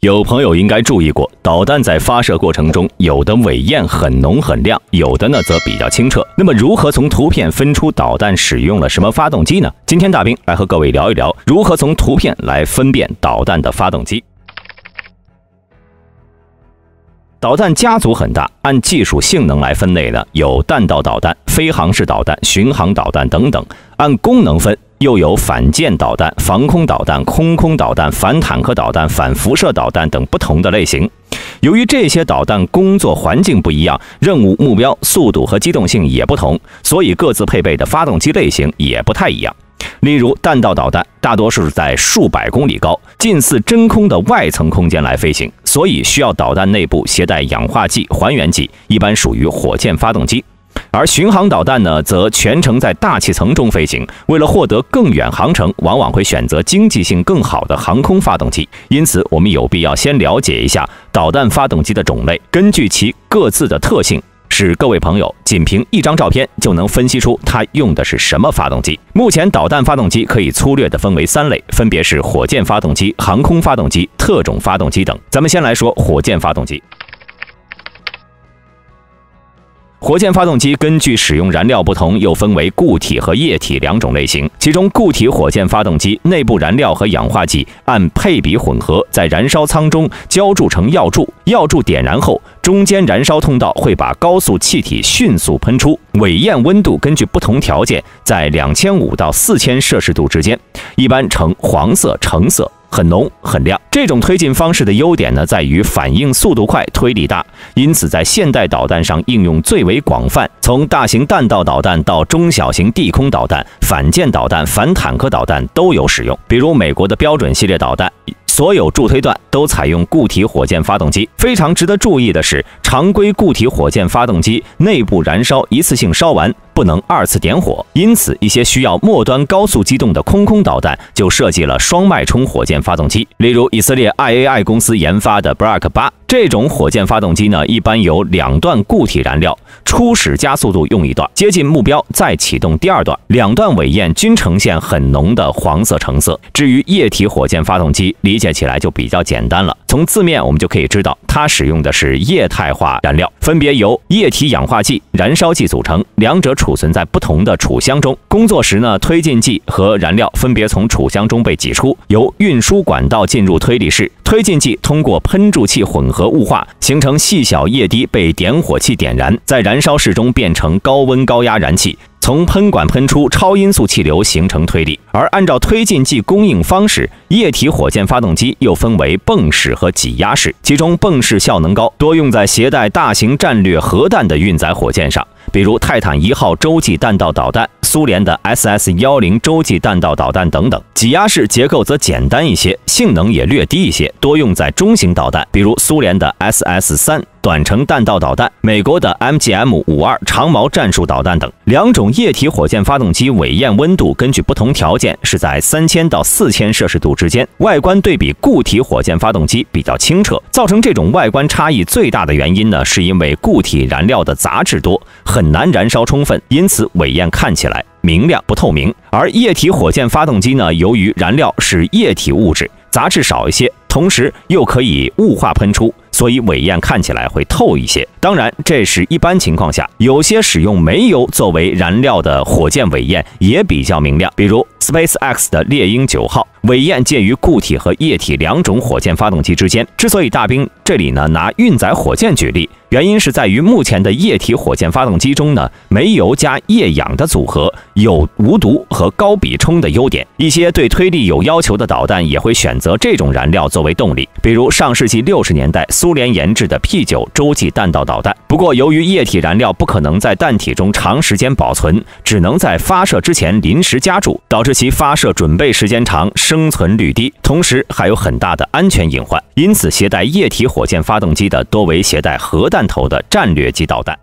有朋友应该注意过，导弹在发射过程中，有的尾焰很浓很亮，有的呢则比较清澈。那么，如何从图片分出导弹使用了什么发动机呢？今天大兵来和各位聊一聊，如何从图片来分辨导弹的发动机。导弹家族很大，按技术性能来分类呢，有弹道导弹、飞行式导弹、巡航导弹等等；按功能分，又有反舰导弹、防空导弹、空空导弹、反坦克导弹、反辐射导弹等不同的类型。由于这些导弹工作环境不一样，任务目标、速度和机动性也不同，所以各自配备的发动机类型也不太一样。例如，弹道导弹大多是在数百公里高、近似真空的外层空间来飞行，所以需要导弹内部携带氧化剂、还原剂，一般属于火箭发动机。而巡航导弹呢，则全程在大气层中飞行，为了获得更远航程，往往会选择经济性更好的航空发动机。因此，我们有必要先了解一下导弹发动机的种类，根据其各自的特性。使各位朋友仅凭一张照片就能分析出它用的是什么发动机。目前导弹发动机可以粗略地分为三类，分别是火箭发动机、航空发动机、特种发动机等。咱们先来说火箭发动机。火箭发动机根据使用燃料不同，又分为固体和液体两种类型。其中，固体火箭发动机内部燃料和氧化剂按配比混合，在燃烧舱中浇铸成药柱。药柱点燃后，中间燃烧通道会把高速气体迅速喷出。尾焰温度根据不同条件在两千五到四千摄氏度之间，一般呈黄色、橙色。很浓很亮，这种推进方式的优点呢，在于反应速度快、推力大，因此在现代导弹上应用最为广泛。从大型弹道导弹到中小型地空导弹、反舰导弹、反坦克导弹都有使用。比如美国的标准系列导弹。所有助推段都采用固体火箭发动机。非常值得注意的是，常规固体火箭发动机内部燃烧一次性烧完，不能二次点火。因此，一些需要末端高速机动的空空导弹就设计了双脉冲火箭发动机。例如，以色列 IAI 公司研发的 Brak 八这种火箭发动机呢，一般有两段固体燃料，初始加速度用一段，接近目标再启动第二段，两段尾焰均呈现很浓的黄色橙色。至于液体火箭发动机，理解起来就比较简单了。从字面我们就可以知道，它使用的是液态化燃料，分别由液体氧化剂、燃烧剂组成，两者储存在不同的储箱中。工作时呢，推进剂和燃料分别从储箱中被挤出，由运输管道进入推力室，推进剂通过喷注器混合雾化，形成细小液滴，被点火器点燃，在燃烧室中变成高温高压燃气。从喷管喷出超音速气流，形成推力。而按照推进剂供应方式，液体火箭发动机又分为泵式和挤压式。其中泵式效能高，多用在携带大型战略核弹的运载火箭上，比如泰坦一号洲际弹道导弹、苏联的 SS 幺零洲际弹道导弹等等。挤压式结构则简单一些，性能也略低一些，多用在中型导弹，比如苏联的 SS 三。短程弹道导弹、美国的 MGM 五二长矛战术导弹等两种液体火箭发动机尾焰温度根据不同条件是在三千到四千摄氏度之间。外观对比固体火箭发动机比较清澈。造成这种外观差异最大的原因呢，是因为固体燃料的杂质多，很难燃烧充分，因此尾焰看起来明亮不透明。而液体火箭发动机呢，由于燃料是液体物质，杂质少一些，同时又可以雾化喷出。所以尾焰看起来会透一些，当然这是一般情况下，有些使用煤油作为燃料的火箭尾焰也比较明亮，比如 SpaceX 的猎鹰九号。尾焰介于固体和液体两种火箭发动机之间。之所以大兵这里呢拿运载火箭举例，原因是在于目前的液体火箭发动机中呢，煤油加液氧的组合有无毒和高比冲的优点。一些对推力有要求的导弹也会选择这种燃料作为动力，比如上世纪六十年代苏苏联研制的 P 九洲际弹道导弹。不过，由于液体燃料不可能在弹体中长时间保存，只能在发射之前临时加注，导致其发射准备时间长。生存率低，同时还有很大的安全隐患，因此携带液体火箭发动机的多为携带核弹头的战略级导弹。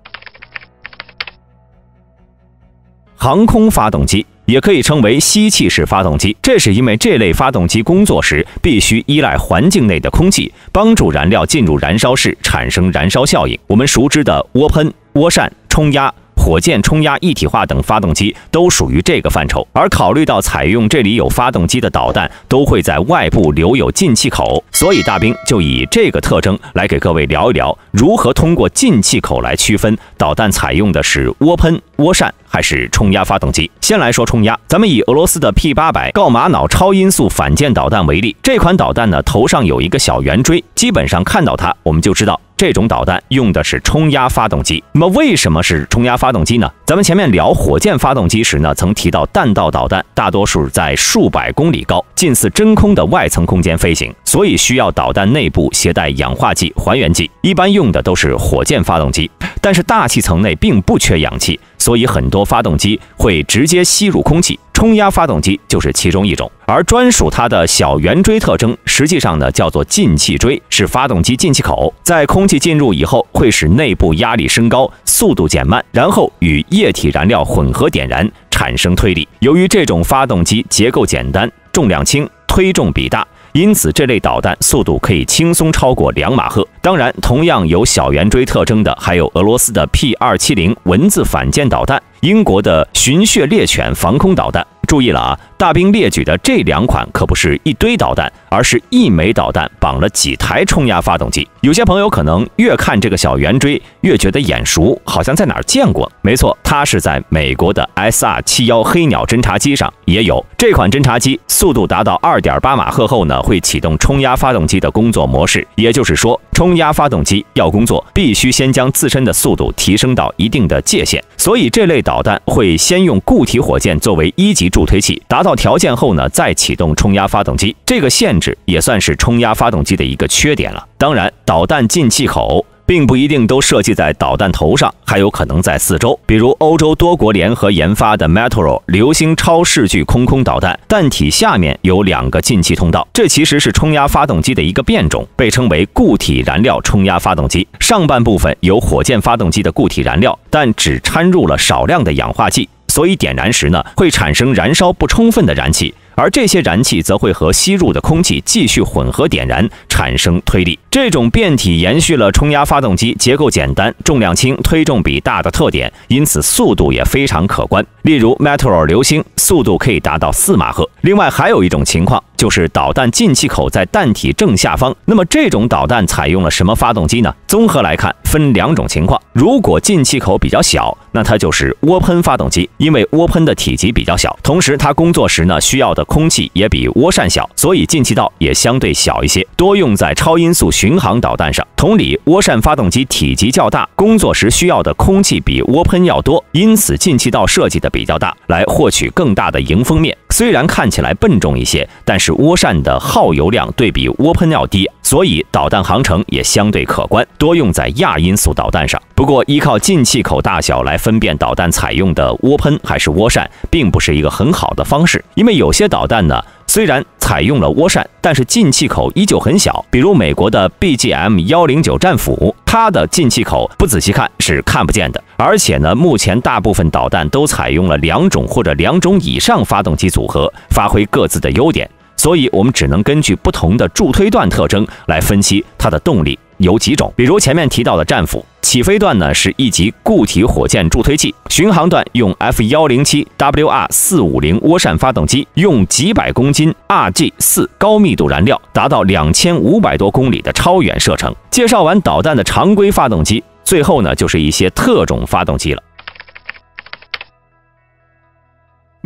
航空发动机也可以称为吸气式发动机，这是因为这类发动机工作时必须依赖环境内的空气，帮助燃料进入燃烧室产生燃烧效应。我们熟知的涡喷、涡扇、冲压。火箭冲压一体化等发动机都属于这个范畴。而考虑到采用这里有发动机的导弹都会在外部留有进气口，所以大兵就以这个特征来给各位聊一聊，如何通过进气口来区分导弹采用的是涡喷、涡扇还是冲压发动机。先来说冲压，咱们以俄罗斯的 P 八百锆玛瑙超音速反舰导弹为例，这款导弹呢头上有一个小圆锥，基本上看到它我们就知道。这种导弹用的是冲压发动机，那么为什么是冲压发动机呢？咱们前面聊火箭发动机时呢，曾提到弹道导弹大多数在数百公里高、近似真空的外层空间飞行，所以需要导弹内部携带氧化剂、还原剂，一般用的都是火箭发动机。但是大气层内并不缺氧气，所以很多发动机会直接吸入空气。冲压发动机就是其中一种，而专属它的小圆锥特征，实际上呢叫做进气锥，是发动机进气口，在空气进入以后，会使内部压力升高，速度减慢，然后与液体燃料混合点燃，产生推力。由于这种发动机结构简单，重量轻，推重比大。因此，这类导弹速度可以轻松超过两马赫。当然，同样有小圆锥特征的，还有俄罗斯的 P 二七零文字反舰导弹，英国的寻血猎犬防空导弹。注意了啊，大兵列举的这两款可不是一堆导弹，而是一枚导弹绑了几台冲压发动机。有些朋友可能越看这个小圆锥越觉得眼熟，好像在哪儿见过。没错，它是在美国的 SR 七幺黑鸟侦察机上也有。这款侦察机速度达到二点八马赫后呢，会启动冲压发动机的工作模式。也就是说，冲压发动机要工作，必须先将自身的速度提升到一定的界限。所以这类导弹会先用固体火箭作为一级。助推器达到条件后呢，再启动冲压发动机。这个限制也算是冲压发动机的一个缺点了。当然，导弹进气口并不一定都设计在导弹头上，还有可能在四周。比如欧洲多国联合研发的 Meteor 流星超视距空空导弹，弹体下面有两个进气通道，这其实是冲压发动机的一个变种，被称为固体燃料冲压发动机。上半部分有火箭发动机的固体燃料，但只掺入了少量的氧化剂。所以点燃时呢，会产生燃烧不充分的燃气。而这些燃气则会和吸入的空气继续混合点燃，产生推力。这种变体延续了冲压发动机结构简单、重量轻、推重比大的特点，因此速度也非常可观。例如 Meteor 流星速度可以达到四马赫。另外还有一种情况，就是导弹进气口在弹体正下方。那么这种导弹采用了什么发动机呢？综合来看，分两种情况。如果进气口比较小，那它就是涡喷发动机，因为涡喷的体积比较小，同时它工作时呢需要的。空气也比涡扇小，所以进气道也相对小一些，多用在超音速巡航导弹上。同理，涡扇发动机体积较大，工作时需要的空气比涡喷要多，因此进气道设计的比较大，来获取更大的迎风面。虽然看起来笨重一些，但是涡扇的耗油量对比涡喷要低，所以导弹航程也相对可观，多用在亚音速导弹上。不过，依靠进气口大小来分辨导弹采用的涡喷还是涡扇，并不是一个很好的方式，因为有些导弹呢，虽然采用了涡扇，但是进气口依旧很小。比如美国的 BGM 幺零九战斧，它的进气口不仔细看是看不见的。而且呢，目前大部分导弹都采用了两种或者两种以上发动机组合，发挥各自的优点。所以，我们只能根据不同的助推段特征来分析它的动力有几种。比如前面提到的战斧，起飞段呢是一级固体火箭助推器，巡航段用 F 幺零七 WR 四五零涡扇发动机，用几百公斤 RG 四高密度燃料，达到两千五百多公里的超远射程。介绍完导弹的常规发动机，最后呢就是一些特种发动机了。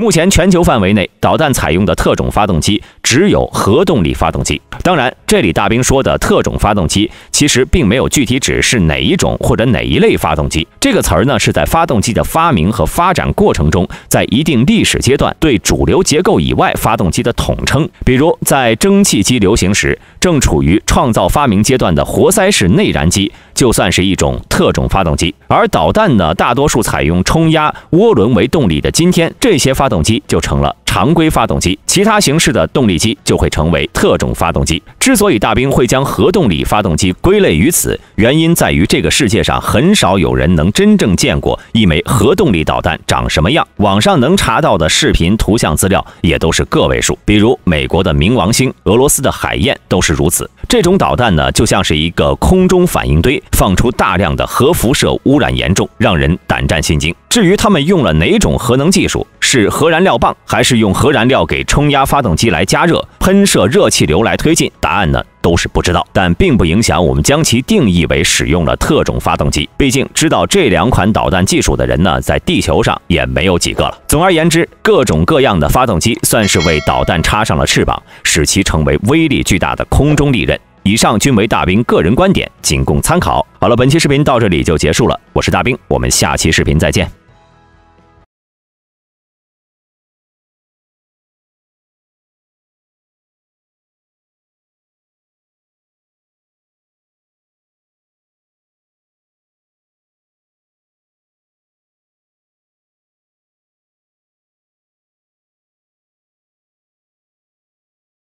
目前全球范围内，导弹采用的特种发动机只有核动力发动机。当然，这里大兵说的特种发动机，其实并没有具体指是哪一种或者哪一类发动机。这个词儿呢，是在发动机的发明和发展过程中，在一定历史阶段对主流结构以外发动机的统称。比如，在蒸汽机流行时，正处于创造发明阶段的活塞式内燃机，就算是一种特种发动机。而导弹呢，大多数采用冲压涡轮为动力的今天，这些发动机就成了常规发动机，其他形式的动力机就会成为特种发动机。之所以大兵会将核动力发动机归类于此，原因在于这个世界上很少有人能真正见过一枚核动力导弹长什么样。网上能查到的视频、图像资料也都是个位数，比如美国的冥王星、俄罗斯的海燕都是如此。这种导弹呢，就像是一个空中反应堆，放出大量的核辐射，污染严重，让人胆战心惊。至于他们用了哪种核能技术，是核燃料棒，还是用核燃料给冲压发动机来加热，喷射热气流来推进？答案呢，都是不知道。但并不影响我们将其定义为使用了特种发动机。毕竟知道这两款导弹技术的人呢，在地球上也没有几个了。总而言之，各种各样的发动机算是为导弹插上了翅膀，使其成为威力巨大的空中利刃。以上均为大兵个人观点，仅供参考。好了，本期视频到这里就结束了，我是大兵，我们下期视频再见。